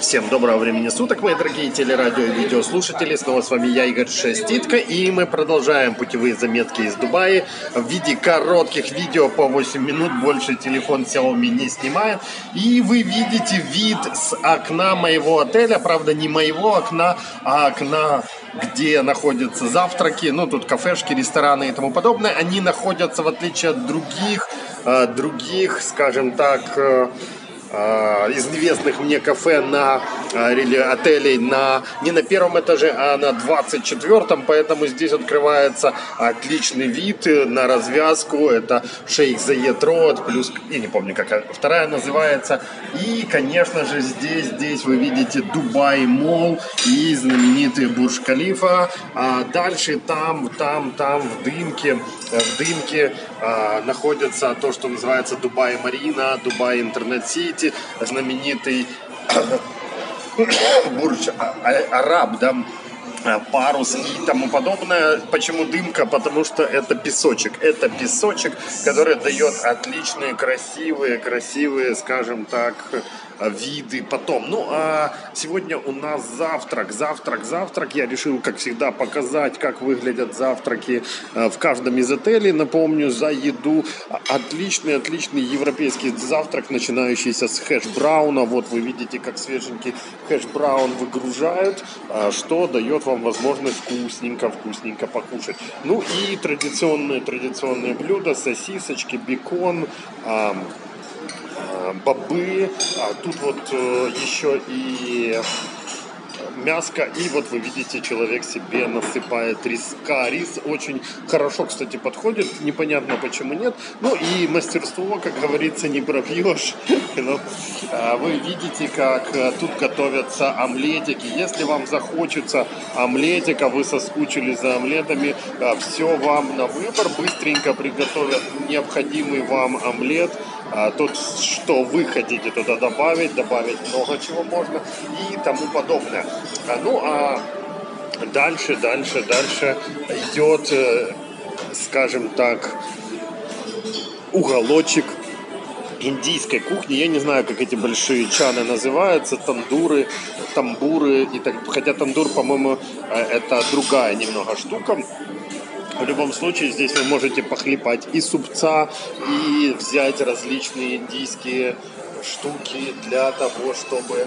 Всем доброго времени суток, мои дорогие телерадио и видеослушатели. Снова с вами я, Игорь Шеститко, и мы продолжаем путевые заметки из Дубая в виде коротких видео по 8 минут. Больше телефон Xiaomi не снимает. И вы видите вид с окна моего отеля, правда не моего окна, а окна где находятся завтраки, ну тут кафешки, рестораны и тому подобное, они находятся в отличие от других, э, других, скажем так, а, известных мне кафе на или отелей на не на первом этаже, а на 24-м, поэтому здесь открывается отличный вид на развязку. Это Шейх Заед Роад, плюс, я не помню, как вторая называется. И, конечно же, здесь, здесь вы видите Дубай Мол и знаменитый Бурж Калифа. А дальше там, там, там в дымке, в дымке а, находится то, что называется Дубай Марина, Дубай Интернет Сити знаменитый Бурдж Араб, да, парус и тому подобное. Почему дымка? Потому что это песочек. Это песочек, который дает отличные, красивые, красивые, скажем так, виды потом. Ну, а сегодня у нас завтрак, завтрак, завтрак. Я решил, как всегда, показать, как выглядят завтраки э, в каждом из отелей. Напомню, за еду отличный, отличный европейский завтрак, начинающийся с хэш-брауна. Вот вы видите, как свеженький хэш-браун выгружают, э, что дает вам возможность вкусненько, вкусненько покушать. Ну и традиционные, традиционные блюда, сосисочки, бекон, бобы, а тут вот э, еще и мяско. И вот вы видите, человек себе насыпает риска. Рис очень хорошо, кстати, подходит. Непонятно, почему нет. Ну и мастерство, как говорится, не пробьешь. Ну, а вы видите, как э, тут готовятся омлетики. Если вам захочется омлетика, вы соскучились за омлетами, э, все вам на выбор. Быстренько приготовят необходимый вам омлет а, тут что вы хотите туда добавить, добавить много чего можно и тому подобное. А, ну а дальше, дальше, дальше идет, э, скажем так, уголочек индийской кухни. Я не знаю, как эти большие чаны называются, тандуры, тамбуры. И так, хотя тандур, по-моему, э, это другая немного штука. В любом случае, здесь вы можете похлепать и супца, и взять различные индийские штуки для того, чтобы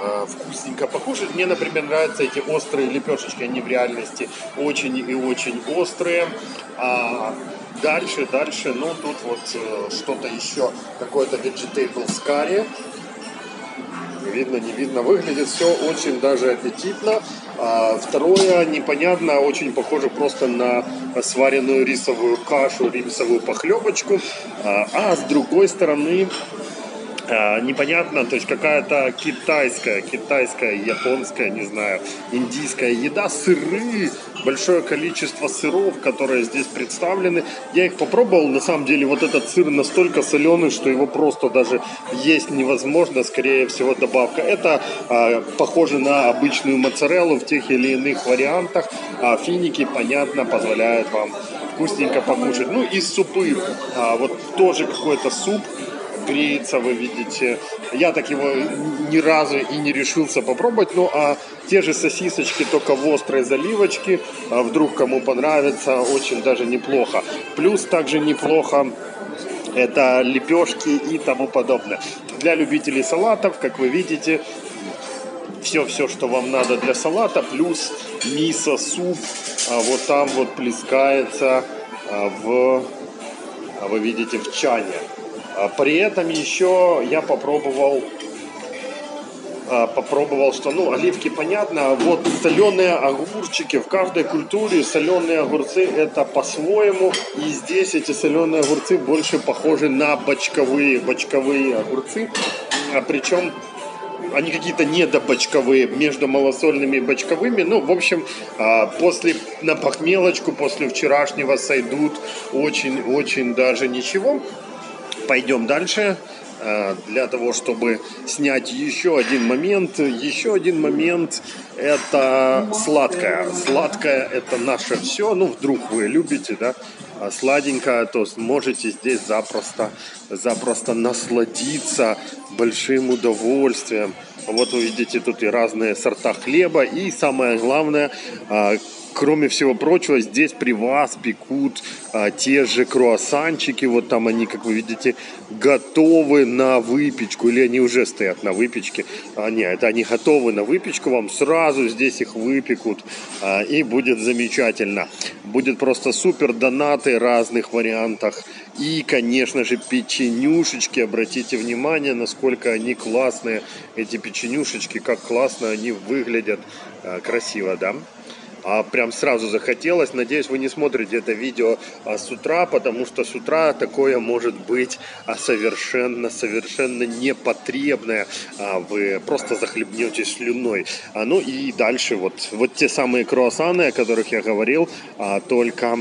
э, вкусненько покушать. Мне, например, нравятся эти острые лепешечки, они в реальности очень и очень острые. А дальше, дальше, ну тут вот э, что-то еще, какой-то vegetable curry не видно, не видно. Выглядит все очень даже аппетитно. А второе, непонятно, очень похоже просто на сваренную рисовую кашу, рисовую похлебочку. А, а с другой стороны, а, непонятно, то есть какая-то китайская, китайская, японская, не знаю, индийская еда, сыры, большое количество сыров, которые здесь представлены. Я их попробовал, на самом деле вот этот сыр настолько соленый, что его просто даже есть невозможно, скорее всего добавка. Это а, похоже на обычную моцареллу в тех или иных вариантах, а финики, понятно, позволяют вам вкусненько покушать. Ну и супы, а, вот тоже какой-то суп, греется, вы видите. Я так его ни разу и не решился попробовать. Ну, а те же сосисочки, только в острой заливочке, а вдруг кому понравится, очень даже неплохо. Плюс также неплохо это лепешки и тому подобное. Для любителей салатов, как вы видите, все-все, что вам надо для салата, плюс мисо, суп, а вот там вот плескается а, в, а вы видите, в чане. А при этом еще я попробовал а, попробовал, что, ну, оливки понятно, а вот соленые огурчики, в каждой культуре соленые огурцы это по-своему, и здесь эти соленые огурцы больше похожи на бочковые, бочковые огурцы, а причем они какие-то недобочковые, между малосольными и бочковыми. Ну, в общем, после, на похмелочку, после вчерашнего сойдут очень-очень даже ничего. Пойдем дальше. э, для того, чтобы снять еще один момент. Еще один момент – это сладкое. Сладкое – это наше все. Ну, вдруг вы любите, да, а сладенькое, то можете здесь запросто, запросто насладиться большим удовольствием. Вот вы видите тут и разные сорта хлеба. И самое главное, а, кроме всего прочего, здесь при вас пекут а, те же круассанчики. Вот там они, как вы видите, готовы на выпечку. Или они уже стоят на выпечке. А, нет, это они готовы на выпечку. Вам сразу здесь их выпекут. А, и будет замечательно. Будет просто супер донаты разных вариантах. И, конечно же, печенюшечки. Обратите внимание, насколько они классные. Эти печенюшечки, как классно они выглядят. А, красиво, да? А прям сразу захотелось. Надеюсь, вы не смотрите это видео а, с утра, потому что с утра такое может быть а, совершенно, совершенно непотребное. А, вы просто захлебнетесь слюной. А, ну и дальше вот, вот те самые круассаны, о которых я говорил, а, только,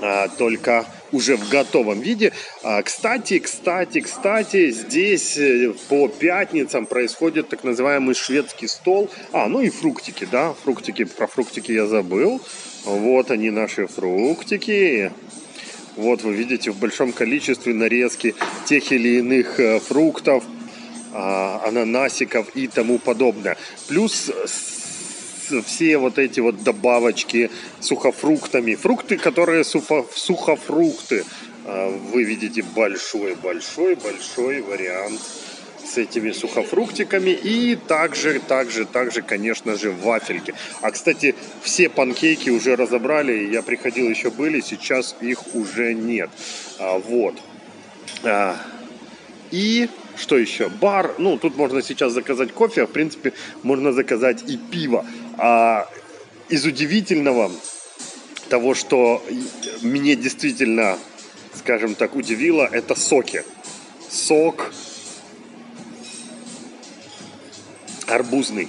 а, только уже в готовом виде. А, кстати, кстати, кстати, здесь э, по пятницам происходит так называемый шведский стол. А, ну и фруктики, да, фруктики, про фруктики я забыл. Вот они наши фруктики. Вот вы видите в большом количестве нарезки тех или иных э, фруктов, а, ананасиков и тому подобное. Плюс все вот эти вот добавочки сухофруктами. Фрукты, которые сухо, сухофрукты. А, вы видите большой-большой-большой вариант с этими сухофруктиками и также, также, также, конечно же, вафельки. А, кстати, все панкейки уже разобрали, я приходил, еще были, сейчас их уже нет. А, вот. А, и что еще? Бар. Ну, тут можно сейчас заказать кофе, а в принципе можно заказать и пиво. А из удивительного того, что мне действительно, скажем так, удивило, это соки. Сок арбузный.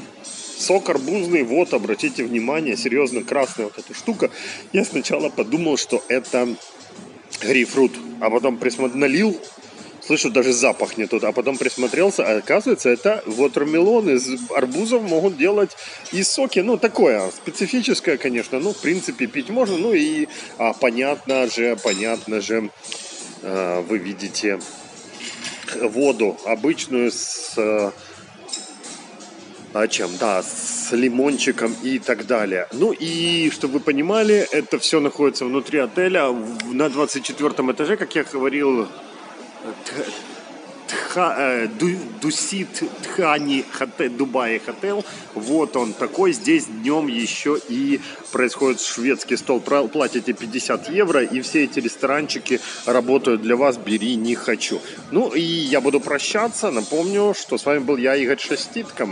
Сок арбузный, вот, обратите внимание, серьезно, красная вот эта штука. Я сначала подумал, что это грейпфрут, а потом присмотрел, налил слышу, даже запах не тот. А потом присмотрелся, а оказывается, это вотермелон из арбузов могут делать и соки. Ну, такое специфическое, конечно. Ну, в принципе, пить можно. Ну и а, понятно же, понятно же, а, вы видите воду обычную с... А чем? Да, с лимончиком и так далее. Ну и, чтобы вы понимали, это все находится внутри отеля на 24 этаже, как я говорил, Тха, э, ду, Дусит Тхани Хотел, Дубай Хотел. Вот он такой. Здесь днем еще и происходит шведский стол. Платите 50 евро, и все эти ресторанчики работают для вас. Бери, не хочу. Ну и я буду прощаться. Напомню, что с вами был я, Игорь Шеститко.